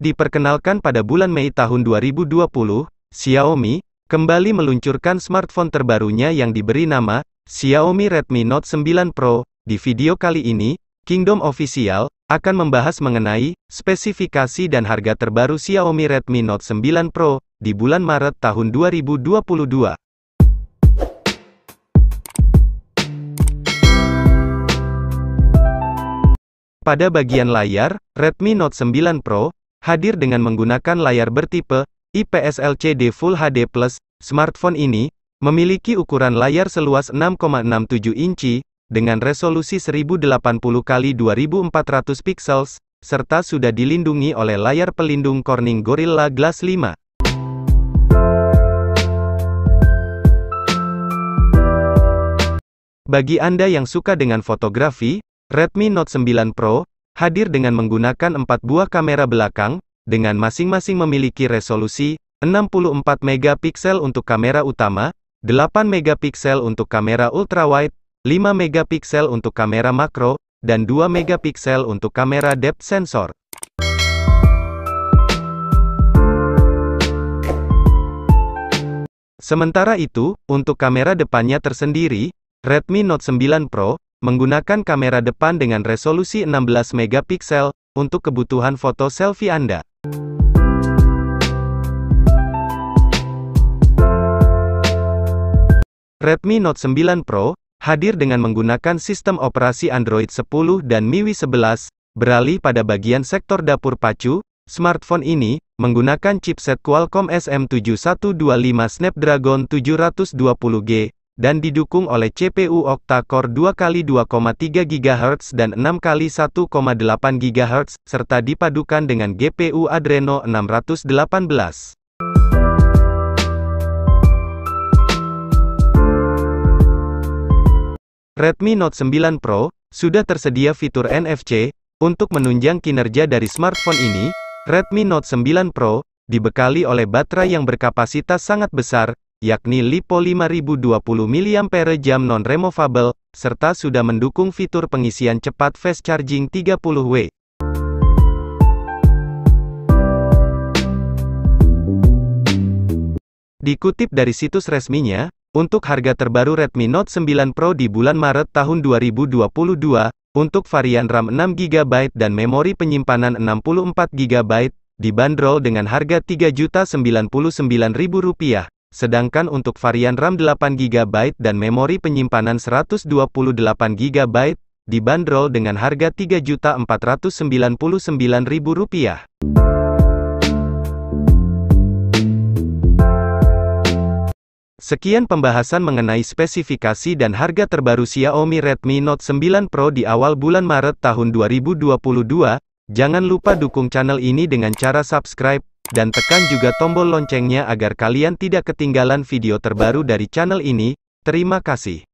Diperkenalkan pada bulan Mei tahun 2020, Xiaomi kembali meluncurkan smartphone terbarunya yang diberi nama Xiaomi Redmi Note 9 Pro. Di video kali ini, Kingdom Official akan membahas mengenai spesifikasi dan harga terbaru Xiaomi Redmi Note 9 Pro di bulan Maret tahun 2022. Pada bagian layar, Redmi Note 9 Pro hadir dengan menggunakan layar bertipe IPS LCD Full HD+. Smartphone ini memiliki ukuran layar seluas 6,67 inci dengan resolusi 1080 x 2400 pixels serta sudah dilindungi oleh layar pelindung Corning Gorilla Glass 5. Bagi Anda yang suka dengan fotografi, Redmi Note 9 Pro, hadir dengan menggunakan 4 buah kamera belakang, dengan masing-masing memiliki resolusi, 64 megapiksel untuk kamera utama, 8 megapiksel untuk kamera ultrawide, 5 megapiksel untuk kamera makro, dan 2 megapiksel untuk kamera depth sensor. Sementara itu, untuk kamera depannya tersendiri, Redmi Note 9 Pro, Menggunakan kamera depan dengan resolusi 16 megapiksel, untuk kebutuhan foto selfie Anda. Redmi Note 9 Pro, hadir dengan menggunakan sistem operasi Android 10 dan MIUI 11, beralih pada bagian sektor dapur pacu, smartphone ini, menggunakan chipset Qualcomm SM7125 Snapdragon 720G, dan didukung oleh CPU octa-core 2x2,3 GHz dan 6x1,8 GHz, serta dipadukan dengan GPU Adreno 618. Redmi Note 9 Pro, sudah tersedia fitur NFC, untuk menunjang kinerja dari smartphone ini, Redmi Note 9 Pro, dibekali oleh baterai yang berkapasitas sangat besar, yakni LiPo 5020 mAh non-removable, serta sudah mendukung fitur pengisian cepat fast charging 30W. Dikutip dari situs resminya, untuk harga terbaru Redmi Note 9 Pro di bulan Maret tahun 2022, untuk varian RAM 6GB dan memori penyimpanan 64GB, dibanderol dengan harga Rp3.099.000. Sedangkan untuk varian RAM 8GB dan memori penyimpanan 128GB, dibanderol dengan harga Rp3.499.000. Sekian pembahasan mengenai spesifikasi dan harga terbaru Xiaomi Redmi Note 9 Pro di awal bulan Maret tahun 2022. Jangan lupa dukung channel ini dengan cara subscribe, dan tekan juga tombol loncengnya agar kalian tidak ketinggalan video terbaru dari channel ini. Terima kasih.